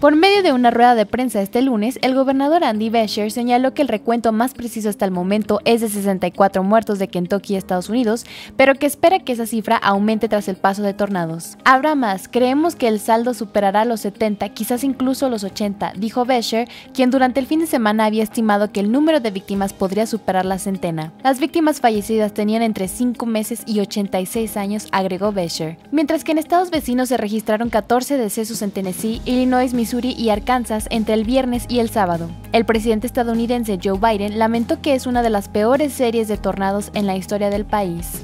Por medio de una rueda de prensa este lunes, el gobernador Andy Beshear señaló que el recuento más preciso hasta el momento es de 64 muertos de Kentucky, Estados Unidos, pero que espera que esa cifra aumente tras el paso de tornados. Habrá más, creemos que el saldo superará los 70, quizás incluso los 80, dijo Beshear, quien durante el fin de semana había estimado que el número de víctimas podría superar la centena. Las víctimas fallecidas tenían entre 5 meses y 86 años, agregó Beshear. Mientras que en estados vecinos se registraron 14 decesos en Tennessee, Illinois, Missouri y Arkansas entre el viernes y el sábado. El presidente estadounidense Joe Biden lamentó que es una de las peores series de tornados en la historia del país.